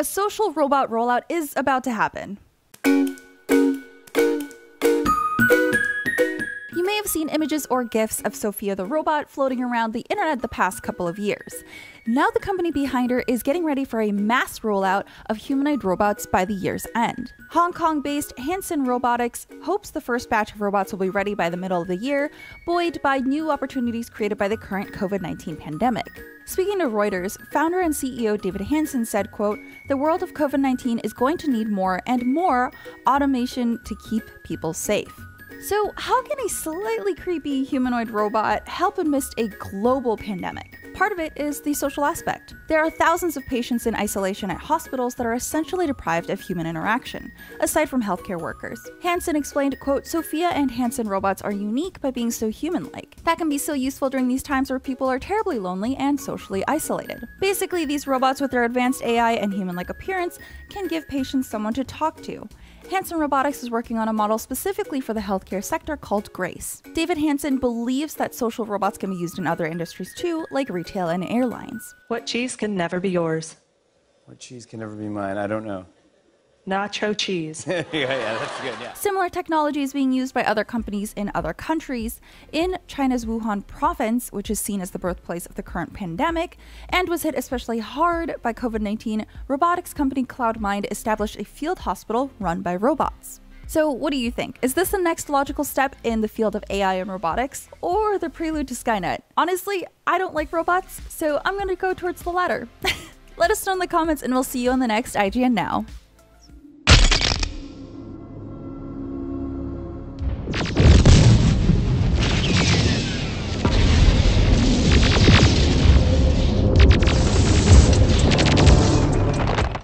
a social robot rollout is about to happen. You may have seen images or GIFs of Sophia the robot floating around the internet the past couple of years. Now, the company behind her is getting ready for a mass rollout of humanoid robots by the year's end. Hong Kong based Hanson Robotics hopes the first batch of robots will be ready by the middle of the year, buoyed by new opportunities created by the current COVID 19 pandemic. Speaking to Reuters, founder and CEO David Hanson said, quote, "The world of COVID-19 is going to need more and more automation to keep people safe." So, how can a slightly creepy humanoid robot help amidst a global pandemic? Part of it is the social aspect. There are thousands of patients in isolation at hospitals that are essentially deprived of human interaction, aside from healthcare workers. Hanson explained, quote, Sophia and Hanson robots are unique by being so human-like. That can be so useful during these times where people are terribly lonely and socially isolated. Basically, these robots with their advanced AI and human-like appearance can give patients someone to talk to. Hanson Robotics is working on a model specifically for the healthcare sector called Grace. David Hanson believes that social robots can be used in other industries too, like retail and airlines. What cheese can never be yours? What cheese can never be mine? I don't know. Nacho cheese. yeah, yeah, that's good, yeah. Similar technology is being used by other companies in other countries. In China's Wuhan province, which is seen as the birthplace of the current pandemic and was hit especially hard by COVID 19, robotics company CloudMind established a field hospital run by robots. So, what do you think? Is this the next logical step in the field of AI and robotics, or the prelude to Skynet? Honestly, I don't like robots, so I'm gonna go towards the latter. Let us know in the comments, and we'll see you on the next IGN Now.